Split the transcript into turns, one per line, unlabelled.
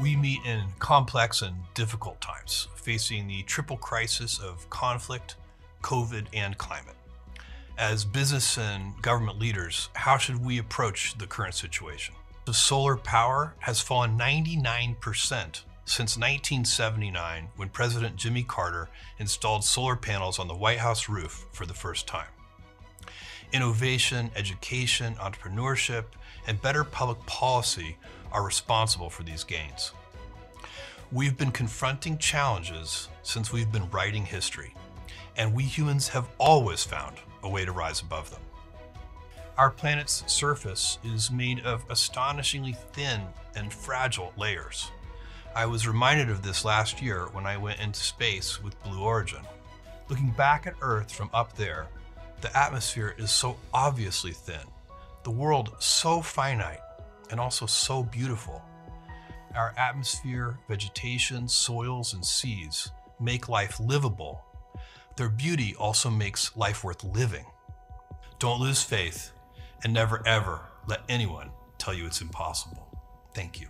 We meet in complex and difficult times, facing the triple crisis of conflict, COVID, and climate. As business and government leaders, how should we approach the current situation? The solar power has fallen 99% since 1979 when President Jimmy Carter installed solar panels on the White House roof for the first time. Innovation, education, entrepreneurship, and better public policy are responsible for these gains. We've been confronting challenges since we've been writing history, and we humans have always found a way to rise above them. Our planet's surface is made of astonishingly thin and fragile layers. I was reminded of this last year when I went into space with Blue Origin. Looking back at Earth from up there, the atmosphere is so obviously thin, the world so finite, and also so beautiful. Our atmosphere, vegetation, soils, and seas make life livable. Their beauty also makes life worth living. Don't lose faith and never ever let anyone tell you it's impossible. Thank you.